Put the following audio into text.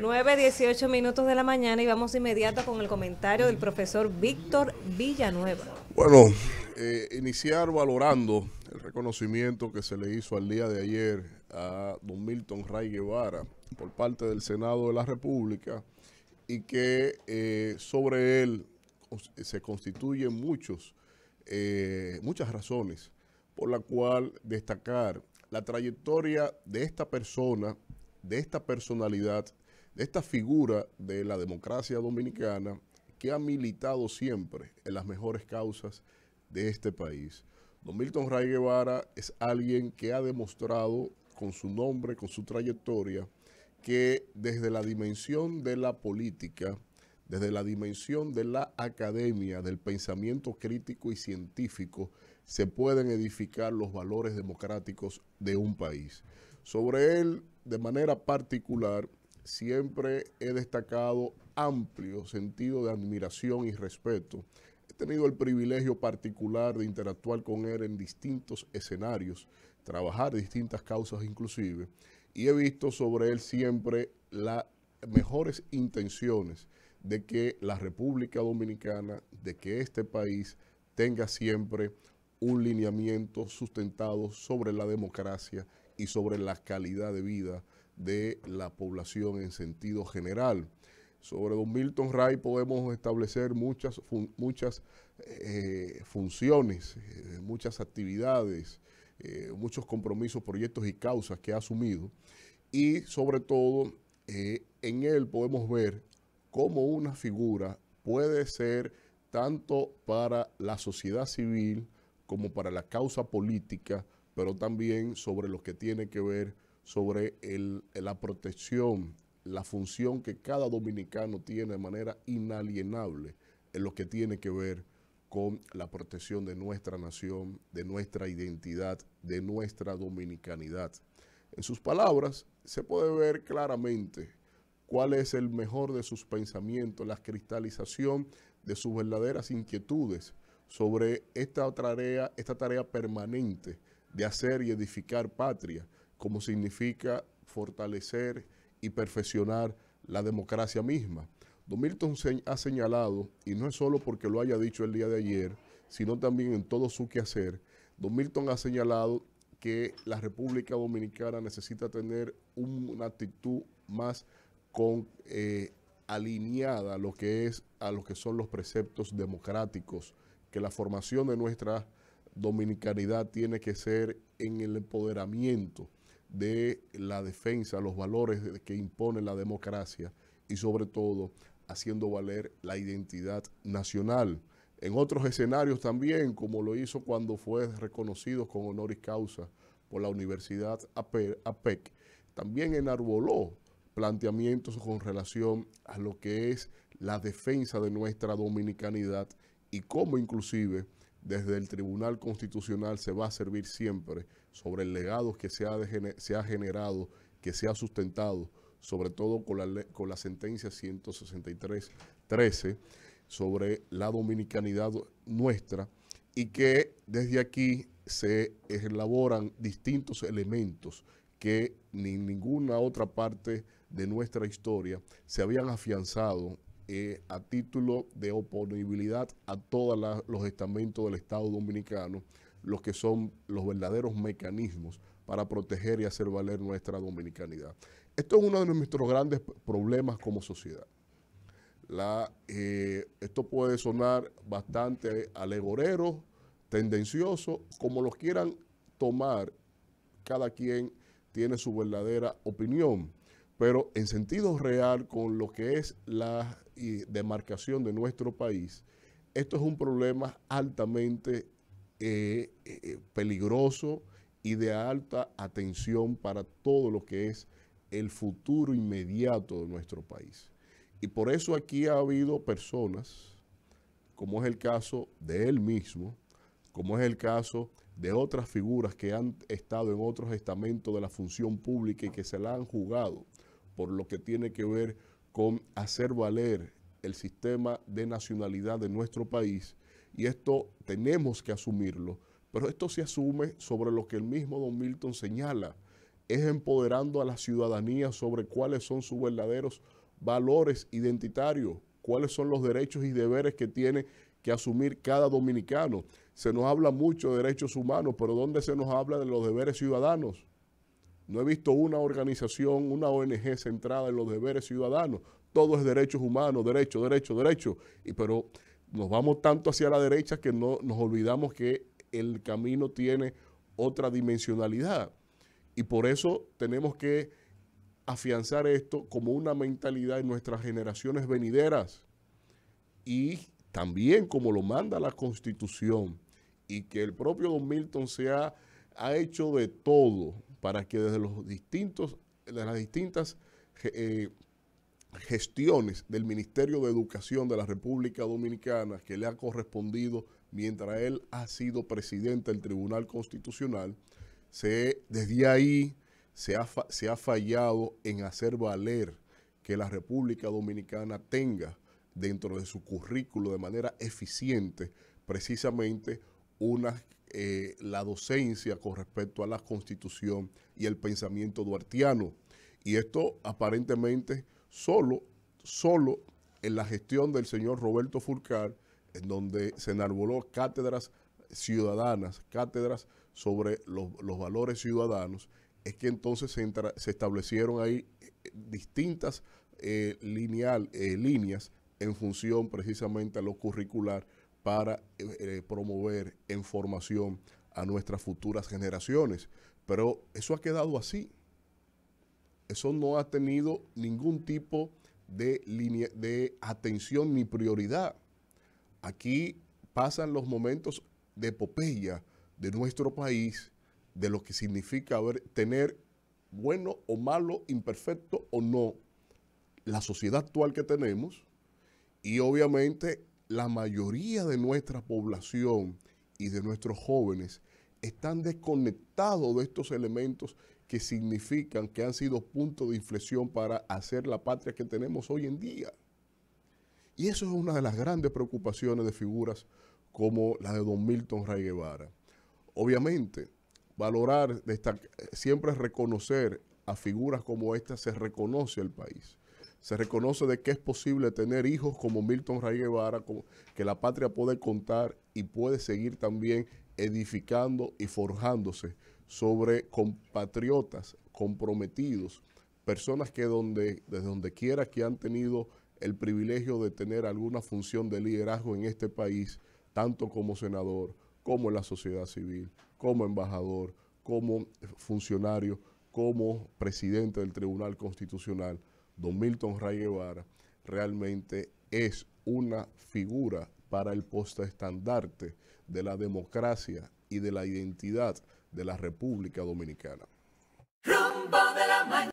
9, 18 minutos de la mañana y vamos inmediato con el comentario del profesor Víctor Villanueva. Bueno, eh, iniciar valorando el reconocimiento que se le hizo al día de ayer a don Milton Ray Guevara por parte del Senado de la República y que eh, sobre él se constituyen muchos, eh, muchas razones por la cual destacar la trayectoria de esta persona, de esta personalidad, esta figura de la democracia dominicana que ha militado siempre en las mejores causas de este país. Don Milton Ray Guevara es alguien que ha demostrado con su nombre, con su trayectoria, que desde la dimensión de la política, desde la dimensión de la academia, del pensamiento crítico y científico, se pueden edificar los valores democráticos de un país. Sobre él, de manera particular, siempre he destacado amplio sentido de admiración y respeto. He tenido el privilegio particular de interactuar con él en distintos escenarios, trabajar distintas causas inclusive, y he visto sobre él siempre las mejores intenciones de que la República Dominicana, de que este país tenga siempre un lineamiento sustentado sobre la democracia y sobre la calidad de vida de la población en sentido general. Sobre Don Milton Ray podemos establecer muchas, muchas eh, funciones, eh, muchas actividades, eh, muchos compromisos, proyectos y causas que ha asumido. Y sobre todo, en él podemos ver cómo una figura puede ser tanto para la sociedad civil como para la causa política, pero también sobre lo que tiene que ver sobre la protección, la función que cada dominicano tiene de manera inalienable en lo que tiene que ver con la protección de nuestra nación, de nuestra identidad, de nuestra dominicanidad. En sus palabras se puede ver claramente cuál es el mejor de sus pensamientos, la cristalización de sus verdaderas inquietudes sobre esta tarea, esta tarea permanente de hacer y edificar patria, como significa fortalecer y perfeccionar la democracia misma. Don Milton ha señalado, y no es solo porque lo haya dicho el día de ayer, sino también en todo su quehacer, Don Milton ha señalado que la República Dominicana necesita tener una actitud más eh, alineada a lo que es a lo que son los preceptos democráticos, que la formación de nuestra dominicanidad tiene que ser en el empoderamiento de la defensa, los valores que impone la democracia y sobre todo haciendo valer la identidad nacional. En otros escenarios también, como lo hizo cuando fue reconocido con honor y causa por la Universidad APEC, también enarboló planteamientos con relación a lo que es la defensa de nuestra dominicanidad y cómo inclusive desde el Tribunal Constitucional se va a servir siempre sobre el legado que se ha, se ha generado, que se ha sustentado, sobre todo con la, con la sentencia 163-13 sobre la dominicanidad nuestra y que desde aquí se elaboran distintos elementos que ni en ninguna otra parte de nuestra historia se habían afianzado eh, a título de oponibilidad a todos los estamentos del Estado Dominicano, los que son los verdaderos mecanismos para proteger y hacer valer nuestra dominicanidad. Esto es uno de nuestros grandes problemas como sociedad. Eh, esto puede sonar bastante alegorero, tendencioso, como lo quieran tomar, cada quien tiene su verdadera opinión, pero en sentido real con lo que es la demarcación de nuestro país, esto es un problema altamente eh, eh, peligroso y de alta atención para todo lo que es el futuro inmediato de nuestro país. Y por eso aquí ha habido personas, como es el caso de él mismo, como es el caso de otras figuras que han estado en otros estamentos de la función pública y que se la han jugado por lo que tiene que ver con hacer valer el sistema de nacionalidad de nuestro país y esto tenemos que asumirlo, pero esto se asume sobre lo que el mismo Don Milton señala. es empoderando a la ciudadanía sobre cuáles son sus verdaderos valores identitarios, cuáles son los derechos y deberes que tiene que asumir cada dominicano. Se nos habla mucho de derechos humanos, pero ¿dónde se nos habla de los deberes ciudadanos? No he visto una organización, una ONG centrada en los deberes ciudadanos. Todo es derechos humanos, derecho, derecho, derecho. Y, pero nos vamos tanto hacia la derecha que no, nos olvidamos que el camino tiene otra dimensionalidad. Y por eso tenemos que afianzar esto como una mentalidad en nuestras generaciones venideras. Y también como lo manda la Constitución y que el propio Don Milton se ha, hecho de todo para que desde los distintos, de las distintas eh, gestiones del Ministerio de Educación de la República Dominicana que le ha correspondido mientras él ha sido presidente del Tribunal Constitucional, se, desde ahí se ha, se ha fallado en hacer valer que la República Dominicana tenga dentro de su currículo de manera eficiente precisamente una, eh, la docencia con respecto a la constitución y el pensamiento duartiano. Y esto aparentemente solo, solo en la gestión del señor Roberto Furcar, en donde se enarboló cátedras ciudadanas, cátedras sobre los, valores ciudadanos, es que entonces se, se establecieron ahí eh, distintas eh, lineal, líneas en función precisamente a lo curricular para eh, eh, promover en formación a nuestras futuras generaciones. Pero eso ha quedado así. Eso no ha tenido ningún tipo de, línea, de atención ni prioridad. Aquí pasan los momentos de epopeya de nuestro país, de lo que significa tener bueno o malo, imperfecto o no, la sociedad actual que tenemos, y obviamente la mayoría de nuestra población y de nuestros jóvenes están desconectados de estos elementos que significan que han sido puntos de inflexión para hacer la patria que tenemos hoy en día. Y eso es una de las grandes preocupaciones de figuras como la de don Milton Ray Guevara. Obviamente, valorar, siempre reconocer a figuras como esta, se reconoce al país se reconoce de que es posible tener hijos como Milton Ray Guevara, que la patria puede contar y puede seguir también edificando y forjándose sobre compatriotas comprometidos, personas que desde donde quiera que han tenido el privilegio de tener alguna función de liderazgo en este país, tanto como senador, como en la sociedad civil, como embajador, como funcionario, como presidente del Tribunal Constitucional, don Milton Ray realmente es una figura para el postestandarte de la democracia y de la identidad de la República Dominicana.